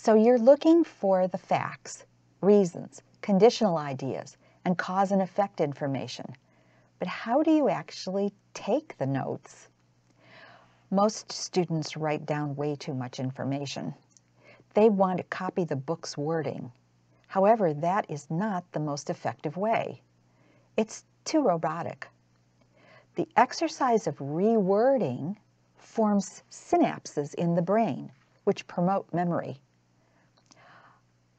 So you're looking for the facts, reasons, conditional ideas, and cause and effect information. But how do you actually take the notes? Most students write down way too much information. They want to copy the book's wording. However, that is not the most effective way. It's too robotic. The exercise of rewording forms synapses in the brain, which promote memory.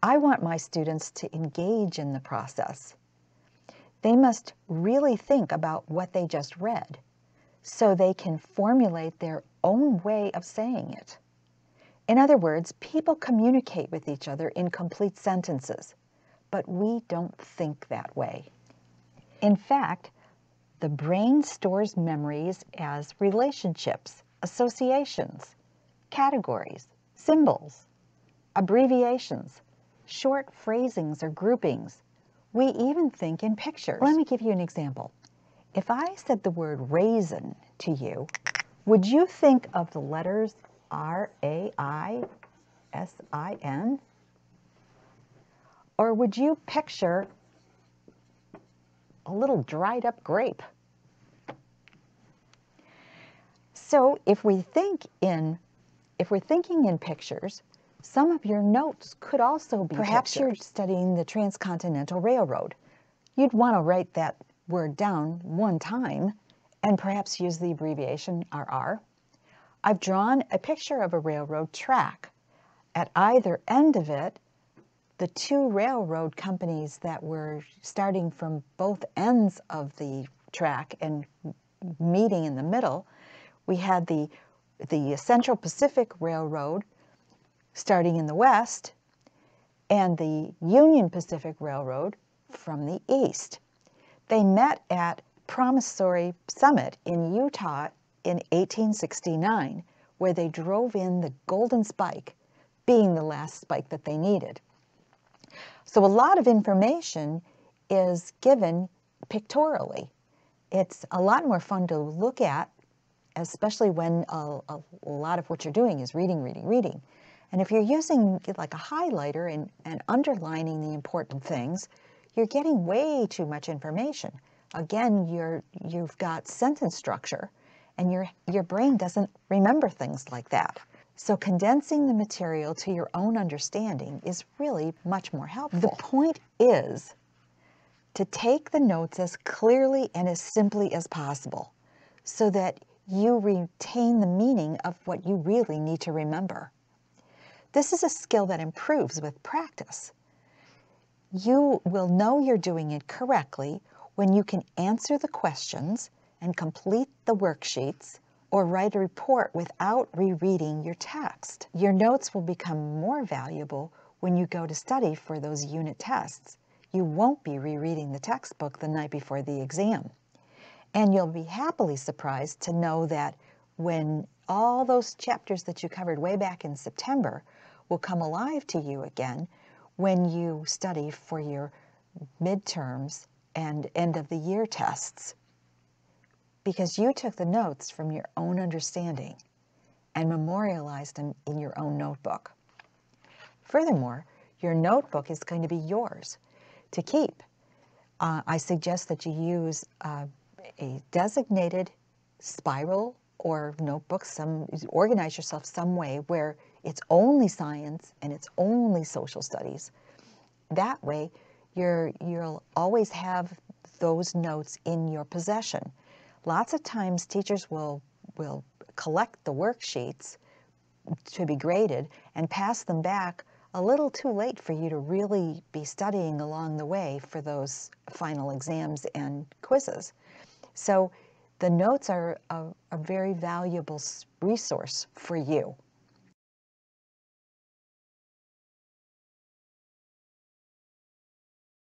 I want my students to engage in the process. They must really think about what they just read so they can formulate their own way of saying it. In other words, people communicate with each other in complete sentences, but we don't think that way. In fact, the brain stores memories as relationships, associations, categories, symbols, abbreviations, short phrasings or groupings. We even think in pictures. Let me give you an example. If I said the word raisin to you, would you think of the letters R-A-I-S-I-N? Or would you picture a little dried up grape? So if we think in, if we're thinking in pictures, some of your notes could also be Perhaps pictures. you're studying the Transcontinental Railroad. You'd want to write that word down one time and perhaps use the abbreviation RR. I've drawn a picture of a railroad track. At either end of it, the two railroad companies that were starting from both ends of the track and meeting in the middle, we had the, the Central Pacific Railroad starting in the west, and the Union Pacific Railroad from the east. They met at Promontory Summit in Utah in 1869, where they drove in the Golden Spike, being the last spike that they needed. So a lot of information is given pictorially. It's a lot more fun to look at, especially when a, a, lot of what you're doing is reading, reading, reading. And if you're using like a highlighter and, and underlining the important things, you're getting way too much information. Again, you're, you've got sentence structure and your, your brain doesn't remember things like that. So condensing the material to your own understanding is really much more helpful. The point is to take the notes as clearly and as simply as possible so that you retain the meaning of what you really need to remember. This is a skill that improves with practice. You will know you're doing it correctly when you can answer the questions and complete the worksheets or write a report without rereading your text. Your notes will become more valuable when you go to study for those unit tests. You won't be rereading the textbook the night before the exam. And you'll be happily surprised to know that when all those chapters that you covered way back in September will come alive to you again when you study for your midterms and end of the year tests. Because you took the notes from your own understanding and memorialized them in your own notebook. Furthermore, your notebook is going to be yours to keep. Uh, I suggest that you use uh, a designated spiral or notebook, some organize yourself some way where it's only science and it's only social studies. That way, you're, you'll always have those notes in your possession. Lots of times teachers will, will collect the worksheets to be graded and pass them back a little too late for you to really be studying along the way for those final exams and quizzes. So the notes are a, a very valuable resource for you.